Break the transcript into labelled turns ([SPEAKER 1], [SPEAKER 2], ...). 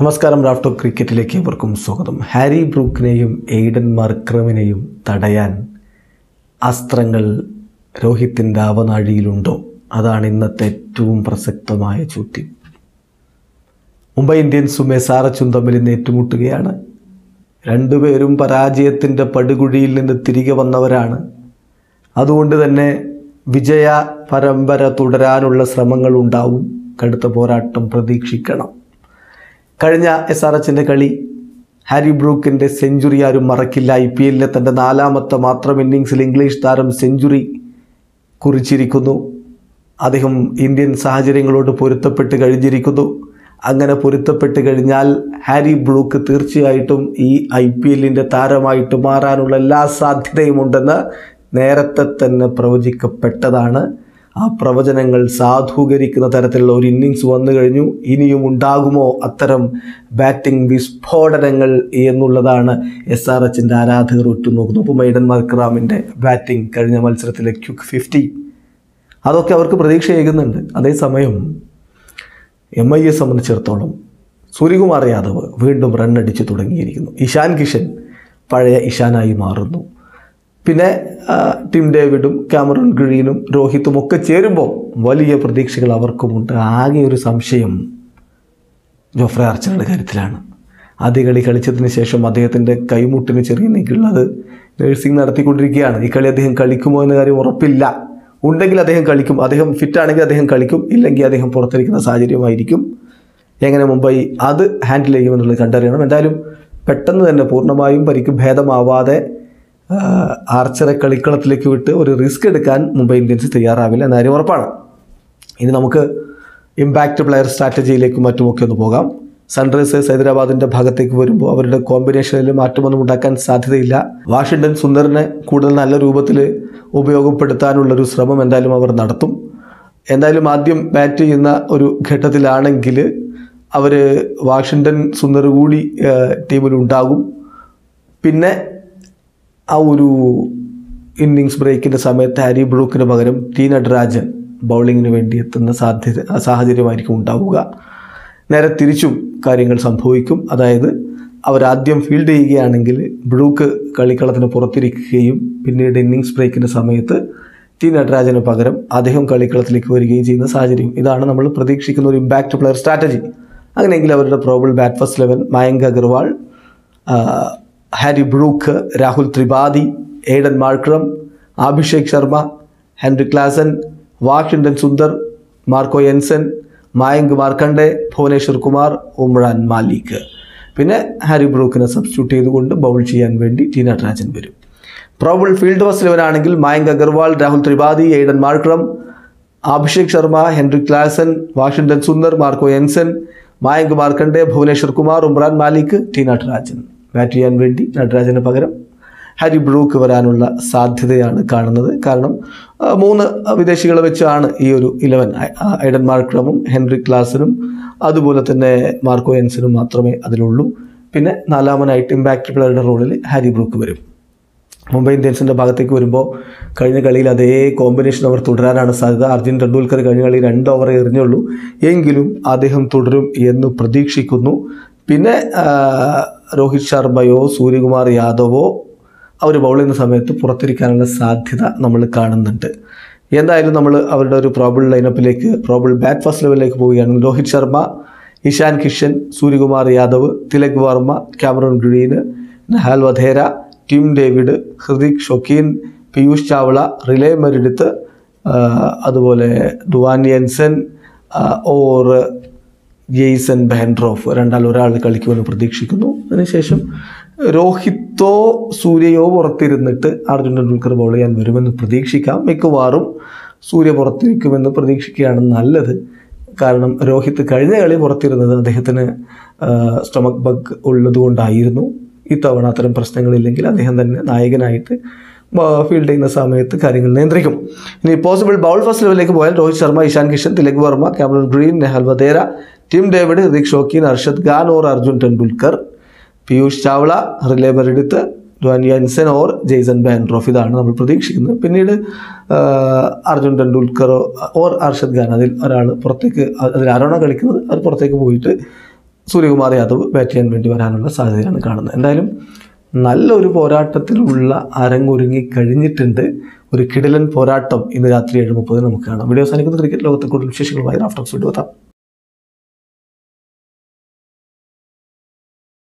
[SPEAKER 1] നമസ്കാരം റാഫ്റ്റോ ക്രിക്കറ്റിലേക്ക് ഇവർക്കും സ്വാഗതം. ഹാരി ബ്രൂക്കിനെയും എയ്ഡൻ മർക്രമിനെയും തടയാൻ അസ്ത്രങ്ങൾ രോഹിത്തിന്റെ അവനാഴിയിലുണ്ടോ? അതാണ് ഇന്നത്തെ ഏറ്റവും പ്രസക്തമായ ചോദ്യം. മുംബൈ ഇന്ത്യൻസും എസ് ആർ എച്ചും തമ്മിൽ ഇന്ന് ഏറ്റുമുട്ടുകയാണ്. രണ്ടുപേരും പരാജയത്തിന്റെ പടുകുഴിയിൽ നിന്ന് തിരികെ വന്നവരാണ്. അതുകൊണ്ട് തന്നെ വിജയ പരമ്പര തുടരാനുള്ള ശ്രമങ്ങൾ ഉണ്ടാവും കടുത്ത പോരാട്ടം പ്രതീക്ഷിക്കണം. കഴിഞ്ഞ എസ് ആർ എച്ചിന്റെ കളി ഹാരി ബ്രൂക്കിന്റെ സെഞ്ചുറി ആരും മറക്കില്ല. ഐ പി എല്ലിലെ തന്റെ നാലാമത്തെ മാത്രം ഇന്നിങ്സിൽ ഇംഗ്ലീഷ് താരം സെഞ്ചുറി കുറിച്ചിരിക്കുന്നു. അദ്ദേഹം ഇന്ത്യൻ സാഹചര്യങ്ങളോട് പൊരുത്തപ്പെട്ട് കഴിഞ്ഞിരിക്കുന്നു. അങ്ങനെ പൊരുത്തപ്പെട്ട് കഴിഞ്ഞാൽ ഹാരി ബ്രൂക്ക് തീർച്ചയായിട്ടും ഈ ഐ പി എല്ലിന്റെ താരമായിട്ട് മാറാനുള്ള എല്ലാ സാധ്യതയുമുണ്ടെന്ന് നേരത്തെ തന്നെ പ്രവചിക്കപ്പെട്ടതാണ്. ആ പ്രവചനങ്ങൾ സാധൂകരിക്കുന്ന തരത്തിലുള്ള ഒരു ഇന്നിങ്സ് വന്നു കഴിഞ്ഞു. ഇനിയും ഉണ്ടാകുമോ അത്തരം ബാറ്റിംഗ് വിസ്ഫോടനങ്ങൾ എന്നുള്ളതാണ് എസ് ആർ എച്ചിന്റെ ആരാധകർ ഉറ്റുനോക്കുന്നത്. അപ്പോൾ മൈഡൻ മർക്രാമിന്റെ ബാറ്റിംഗ് കഴിഞ്ഞ മത്സരത്തിലെ ക്യുക്ക് ഫിഫ്റ്റി. അതൊക്കെ അവർക്ക് പ്രതീക്ഷയേകുന്നുണ്ട് അതേസമയം എം ഐയെ സംബന്ധിച്ചിടത്തോളം സൂര്യകുമാർ യാദവ് വീണ്ടും റണ്ണടിച്ച് തുടങ്ങിയിരിക്കുന്നു. ഇഷാൻ കിഷൻ പഴയ ഇഷാനായി മാറുന്നു. പിന്നെ ടിം ഡേവിഡും ക്യാമറൺ ഗ്രീനും രോഹിത്തും ഒക്കെ ചേരുമ്പോൾ വലിയ പ്രതീക്ഷകൾ അവർക്കുമുണ്ട്. ആകെ ഒരു സംശയം ജോഫ്രെ ആർച്ചറുടെ കാര്യത്തിലാണ്. ആദ്യ കളി കളിച്ചതിന് ശേഷം അദ്ദേഹത്തിന്റെ കൈമുട്ടിന് ചെറിയ നീക്കുള്ളത് നഴ്സിംഗ് നടത്തിക്കൊണ്ടിരിക്കുകയാണ്. ഈ കളി അദ്ദേഹം കളിക്കുമോ എന്ന കാര്യം ഉറപ്പില്ല. ഉണ്ടെങ്കിൽ അദ്ദേഹം കളിക്കും. അദ്ദേഹം ഫിറ്റാണെങ്കിൽ അദ്ദേഹം കളിക്കും. ഇല്ലെങ്കിൽ അദ്ദേഹം പുറത്തിരിക്കുന്ന സാഹചര്യമായിരിക്കും. എങ്ങനെ മുംബൈ അത് ഹാൻഡിൽ ചെയ്യുമെന്നുള്ളത് കണ്ടറിയണം. എന്തായാലും പെട്ടെന്ന് തന്നെ പൂർണമായും പരിക്ക് ഭേദമാവാതെ ആർച്ചറെ കളിക്കളത്തിലേക്ക് വിട്ട് ഒരു റിസ്ക് എടുക്കാൻ മുംബൈ ഇന്ത്യൻസ് തയ്യാറാവില്ല എന്ന കാര്യം ഉറപ്പാണ്. ഇനി നമുക്ക് ഇമ്പാക്റ്റ് പ്ലെയർ സ്ട്രാറ്റജിയിലേക്കും മറ്റുമൊക്കെ ഒന്ന് പോകാം. സൺറൈസേഴ്സ് ഹൈദരാബാദിന്റെ ഭാഗത്തേക്ക് വരുമ്പോൾ അവരുടെ കോമ്പിനേഷനിൽ മാറ്റമൊന്നും ഉണ്ടാക്കാൻ സാധ്യതയില്ല. വാഷിങ്ടൺ സുന്ദറിനെ കൂടുതൽ നല്ല രൂപത്തിൽ ഉപയോഗപ്പെടുത്താനുള്ളൊരു ശ്രമം എന്തായാലും അവർ നടത്തും. എന്തായാലും ആദ്യം ബാറ്റ് ചെയ്യുന്ന ഒരു ഘട്ടത്തിലാണെങ്കിൽ അവർ വാഷിങ്ടൺ സുന്ദർ കൂടി ടീമിലുണ്ടാകും പിന്നെ ആ ഒരു ഇന്നിങ്സ് ബ്രേക്കിന്റെ സമയത്ത് ഹാരി ബ്രൂക്കിന് പകരം ടി നടരാജൻ ബൗളിങ്ങിന് വേണ്ടി എത്തുന്ന സാധ്യത സാഹചര്യമായിരിക്കും ഉണ്ടാവുക. നേരെ തിരിച്ചും കാര്യങ്ങൾ സംഭവിക്കും. അതായത് അവരാദ്യം ഫീൽഡ് ചെയ്യുകയാണെങ്കിൽ ബ്രൂക്ക് കളിക്കളത്തിന് പുറത്തിരിക്കുകയും പിന്നീട് ഇന്നിങ്സ് ബ്രേക്കിന്റെ സമയത്ത് ടി നടരാജന് പകരം അദ്ദേഹം കളിക്കളത്തിലേക്ക് വരികയും ചെയ്യുന്ന സാഹചര്യം. ഇതാണ് നമ്മൾ പ്രതീക്ഷിക്കുന്ന ഒരു ഇമ്പാക്റ്റ് പ്ലെയർ സ്ട്രാറ്റജി അങ്ങനെയെങ്കിൽ അവരുടെ probable bat first eleven Mayank Agarwal Harry Brook Rahul Tripathi Aiden Markram Abhishek Sharma Heinrich Klaasen Washington Sundar Marco Jansen Mayank Markande Bhuvneshwar Kumar Umran Malik. പിന്നെ ഹാരി ബ്രൂക്കിനെ സബ്സ്റ്റിറ്റ്യൂട്ട് ചെയ്തുകൊണ്ട് bowl ചെയ്യാൻ വേണ്ടി T Natarajan വരും. Probable field first ലെവനാണെങ്കിൽ Mayank Agarwal Rahul Tripathi Aiden Markram Abhishek Sharma Heinrich Klaasen Washington Sundar Marco Jansen Mayank Markande Bhuvneshwar Kumar Umran Malik T Natarajan bat ചെയ്യാൻ വേണ്ടി നട്രാജന് പകരം Harry brook വരാനുള്ള സാധ്യതയാണ് കാണുന്നത്. കാരണം മൂന്ന് വിദേശികളെ വെച്ചാണ് ഈ ഒരു ഇലവൻ ഐഡൻ മാർക്രമും ഹെൻറി ക്ലാസിനും അതുപോലെ തന്നെ മാർക്കോ എൻസിനും മാത്രമേ അതിലുള്ളൂ. പിന്നെ നാലാമനായിട്ട് ഇമ്പാക്റ്റ് പ്ലെയറുടെ റോളിൽ ഹാരി ബ്രൂക്ക് വരും. മുംബൈ ഇന്ത്യൻസിന്റെ ഭാഗത്തേക്ക് വരുമ്പോൾ കഴിഞ്ഞ കളിയിൽ അതേ കോമ്പിനേഷൻ അവർ തുടരാനാണ് സാധ്യത. അർജുൻ ടെണ്ടുൽക്കർ കഴിഞ്ഞ കളി രണ്ട് ഓവർ എറിഞ്ഞുള്ളൂ. എങ്കിലും അദ്ദേഹം തുടരും എന്ന് പ്രതീക്ഷിക്കുന്നു. പിന്നെ രോഹിത് ശർമ്മയോ സൂര്യകുമാർ യാദവോ അവർ ബൗൾ ചെയ്യുന്ന സമയത്ത് പുറത്തിരിക്കാനുള്ള സാധ്യത നമ്മൾ കാണുന്നുണ്ട്. എന്തായാലും നമ്മൾ അവരുടെ ഒരു പ്രോബിൾ ലൈനപ്പിലേക്ക് പ്രോബിൾ ബാറ്റ് ഫസ്റ്റ് ലെവലിലേക്ക് പോവുകയാണെങ്കിൽ Rohit Sharma Ishan Kishan Suryakumar Yadav Tilak Varma Cameron Green Nehal Wadhera Tim David Hrithik Shokeen Piyush Chawla Riley Meredith അതുപോലെ Duan Jansen or Jason Behrendorff രണ്ടാൾ ഒരാൾ കളിക്കുമെന്ന് പ്രതീക്ഷിക്കുന്നു. അതിനുശേഷം രോഹിത്തോ സൂര്യയോ പുറത്തിരുന്നിട്ട് അർജുൻ ടെണ്ടുൽക്കർ ബോൾ ചെയ്യാൻ വരുമെന്ന് പ്രതീക്ഷിക്കാം. മിക്കവാറും സൂര്യ പുറത്തിരിക്കുമെന്ന് പ്രതീക്ഷിക്കുകയാണ് നല്ലത്. കാരണം രോഹിത് കഴിഞ്ഞ കളി പുറത്തിരുന്നത് അദ്ദേഹത്തിന് സ്റ്റൊമക് ബഗ് ഉള്ളതുകൊണ്ടായിരുന്നു. ഇത്തവണ അത്തരം പ്രശ്നങ്ങളില്ലെങ്കിൽ അദ്ദേഹം തന്നെ നായകനായിട്ട് ഫീൽഡ് ചെയ്യുന്ന സമയത്ത് കാര്യങ്ങൾ നിയന്ത്രിക്കും. ഇനി പോസിബിൾ ബൗൾ ഫസ്റ്റ് ലെവലിലേക്ക് പോയാൽ Rohit Sharma Ishan Kishan Tilak Varma Cameron Green Nehal Wadhera Tim David Hrithik Shokeen Arshad Khan or Arjun Tendulkar Piyush Chawla Riley Meredith Duan Jansen or Jason Behrendorff. ഇതാണ് നമ്മൾ പ്രതീക്ഷിക്കുന്നത്. പിന്നീട് അർജുൻ ടെണ്ടുൽക്കറോ or Arshad Khan. അതിൽ ഒരാൾ പുറത്തേക്ക് അതിൽ ആരാണോ കളിക്കുന്നത് അത് പുറത്തേക്ക് പോയിട്ട് സൂര്യകുമാർ യാദവ് ബാറ്റ് ചെയ്യാൻ വേണ്ടി വരാനുള്ള സാധ്യതയാണ് കാണുന്നത്. എന്തായാലും നല്ലൊരു പോരാട്ടത്തിലുള്ള അരങ്ങൊരുങ്ങി കഴിഞ്ഞിട്ടുണ്ട്. ഒരു കിടിലൻ പോരാട്ടം ഇന്ന് രാത്രി ഏഴ് മുപ്പതിന് നമുക്ക് കാണാം. വീഡിയോ സാധിക്കുന്ന ക്രിക്കറ്റ് ലോകത്തെ കൂടുതൽ വിശേഷങ്ങളുമായി റാഫ്റ്റോക്സ് വീഡിയോ എത്താം.